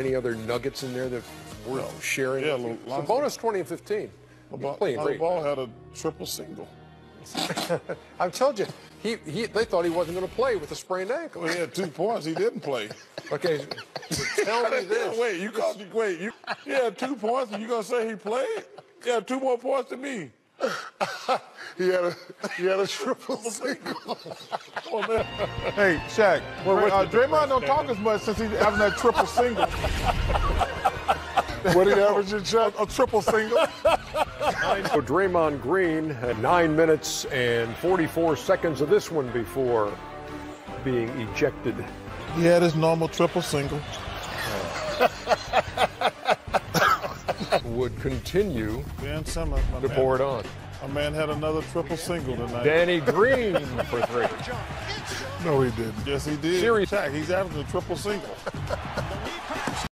Any other nuggets in there that we're sharing? Yeah, with you? Sabonis 20 and 15. He's Ball, playing great. Ball had a triple single. I've told you, he, he, they thought he wasn't going to play with a sprained ankle. Well, he had two points. He didn't play. Okay, tell me this. wait, you called you wait, you had two points and you gonna say he played? Had two more points than me. He had a he had a triple single. Come man. Hey, Shaq. uh, Draymond don't talk as much since he's having that triple single. what he averaging, Chuck? A triple single. So Draymond Green had nine minutes and 44 seconds of this one before being ejected. He had his normal triple single. Would continue Ben Simmons, my to man. pour it on. A man had another triple single tonight. Danny Green for three. No, he didn't. Yes, he did. Series- Shaq, he's averaging a triple single.